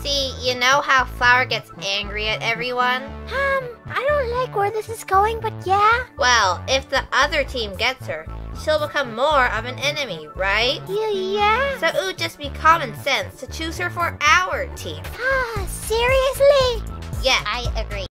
See, you know how Flower gets angry at everyone? Um, I don't like where this is going, but yeah. Well, if the other team gets her, she'll become more of an enemy, right? Yeah, yeah. So it would just be common sense to choose her for our team. Ah, seriously? Yeah, I agree.